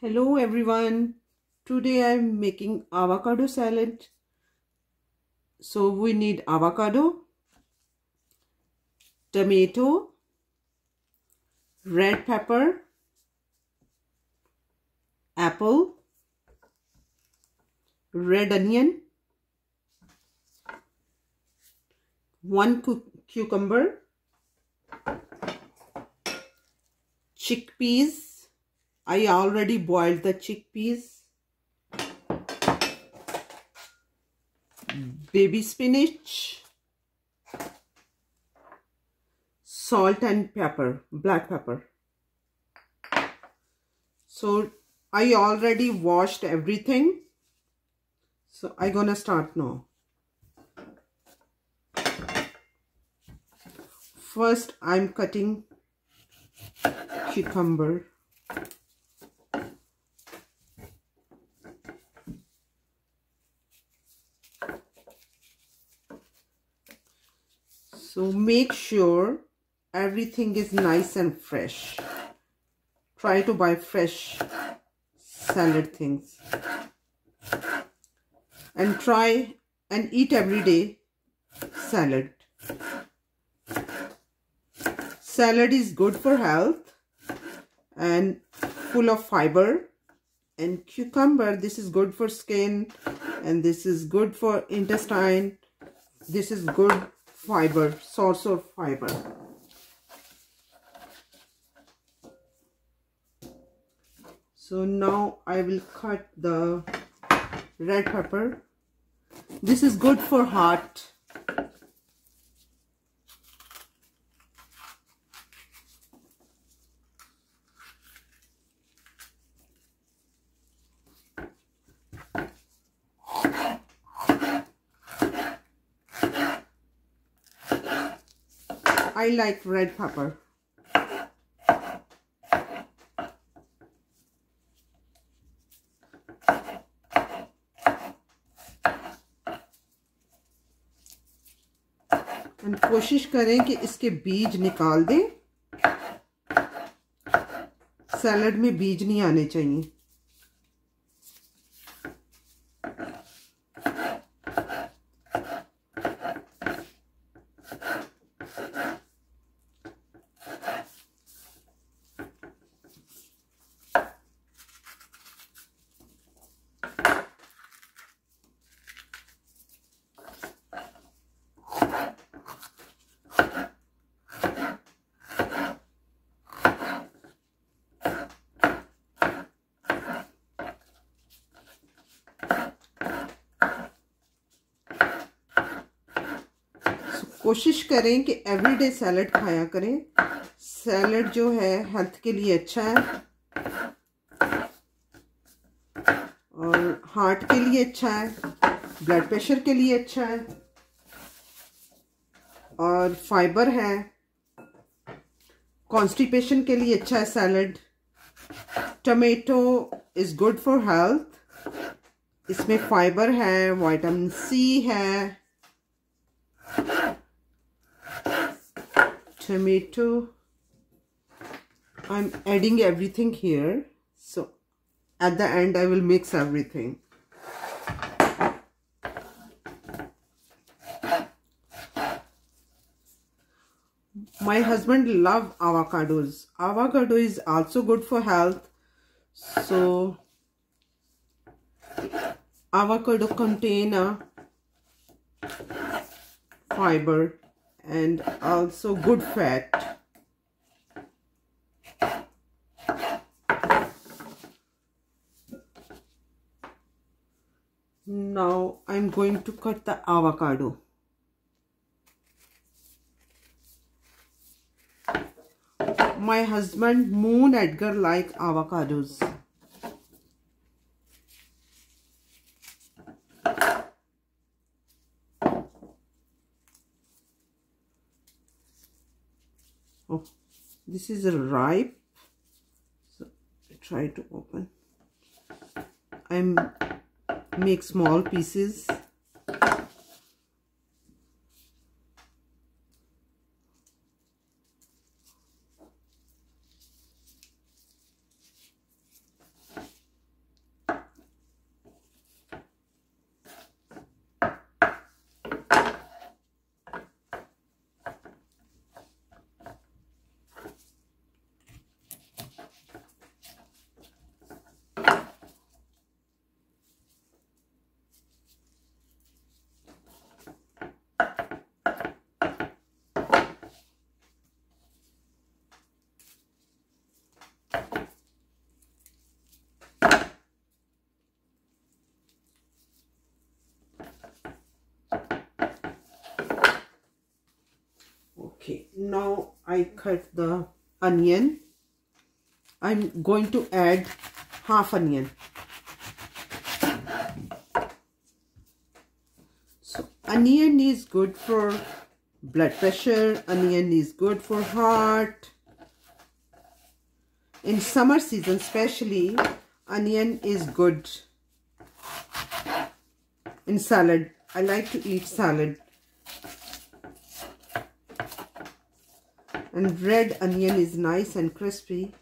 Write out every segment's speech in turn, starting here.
Hello everyone. Today I'm making avocado salad. So we need avocado, tomato, red pepper, apple, red onion, one cu cucumber, chickpeas, I already boiled the chickpeas. Baby spinach. Salt and pepper, black pepper. So I already washed everything. So I gonna start now. First I'm cutting cucumber. So make sure everything is nice and fresh. Try to buy fresh salad things. And try and eat every day salad. Salad is good for health and full of fiber. And cucumber, this is good for skin and this is good for intestine. This is good fiber, source of fiber. So now I will cut the red pepper. This is good for heart. I like red pepper. And कोशिश करें कि इसके बीज निकाल दें salad में बीज नहीं आने चाहिए कोशिश करें कि एवरीडे सैलड खाया करें। सैलड जो है हेल्थ के लिए अच्छा है। और हार्ट के लिए अच्छा है। ब्लड प्रेशर के लिए अच्छा है। और फाइबर है। कॉन्स्टिपेशन के लिए अच्छा है salad tomato is good for health इसमें फाइबर है वाइटामिन सी है। Tomato. I'm adding everything here. So at the end I will mix everything. My husband love avocados. Avocado is also good for health. So avocado contain a fiber and also good fat. Now I'm going to cut the avocado. My husband Moon Edgar like avocados. Oh this is a ripe. So I try to open. I'm make small pieces okay now I cut the onion. I'm going to add half onion. So onion is good for blood pressure onion is good for heart. In summer season especially onion is good in salad. I like to eat salad and red onion is nice and crispy.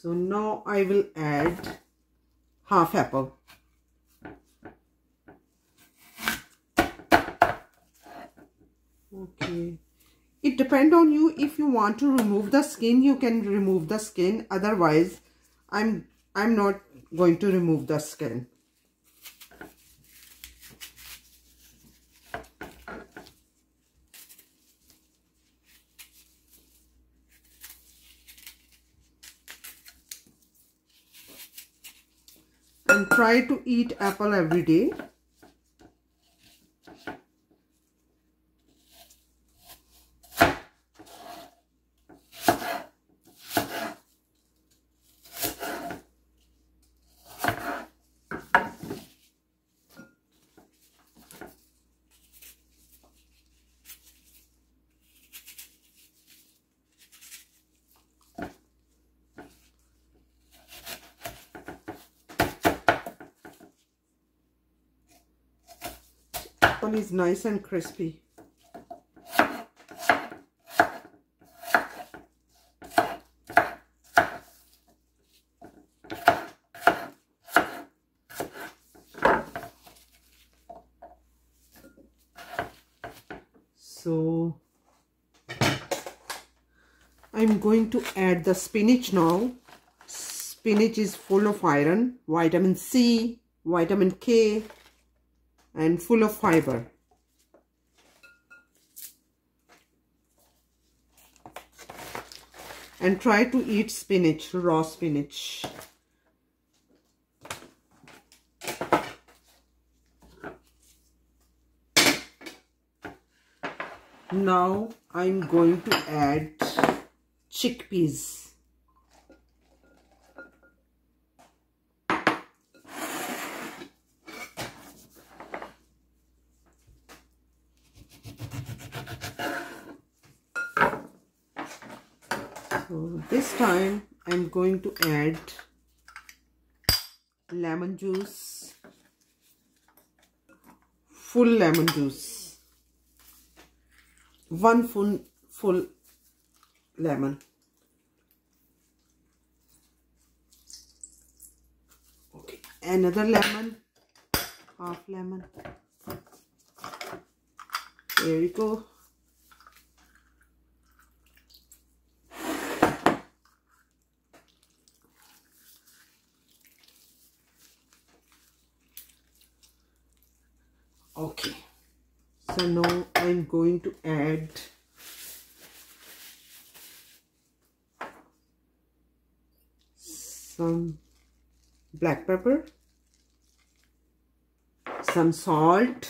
So now I will add half apple. Okay. It depend on you. If you want to remove the skin you can remove the skin. Otherwise i'm i'm not going to remove the skin try to eat apple every day one is nice and crispy. So I'm going to add the spinach now. Spinach is full of iron, vitamin C, vitamin K, and full of fiber. And try to eat spinach, raw spinach. Now I'm going to add chickpeas. So this time I'm going to add lemon juice. Full lemon juice. One full full lemon. Okay. Another lemon. Half lemon. There you go okay. So now I'm going to add some black pepper some salt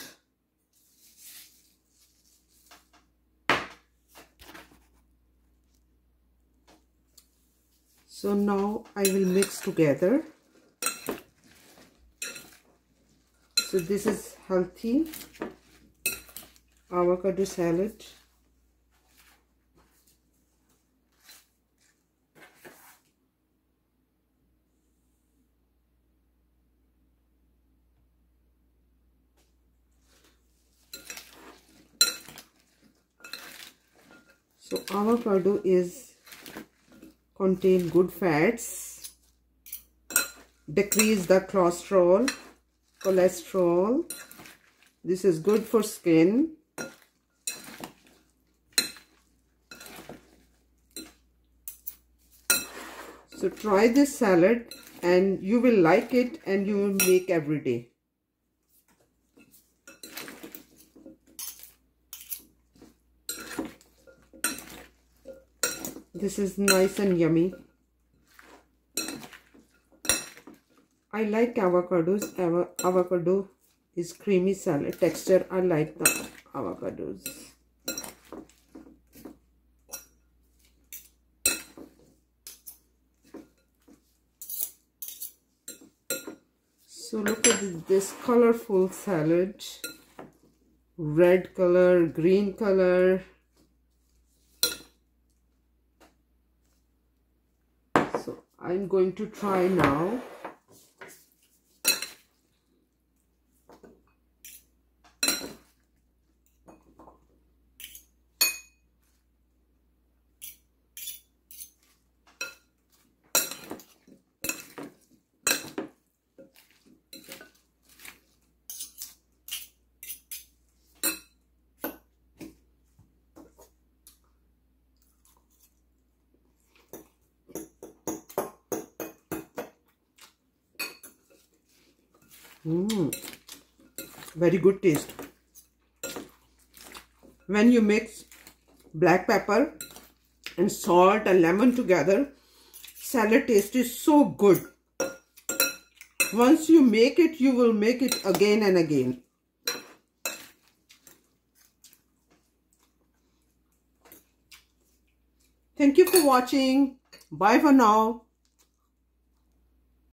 so now I will mix together so this is healthy avocado salad. So avocado is contain good fats decrease the cholesterol cholesterol. This is good for skin. So try this salad and you will like it and you will make every day. This is nice and yummy I like avocados. Avo avocado is creamy salad texture. I like the avocados. So look at this, this colorful salad. Red color, green color. So I'm going to try now. Mm. Very good taste. When you mix black pepper and salt and lemon together, salad taste is so good. Once you make it, you will make it again and again. Thank you for watching. Bye for now.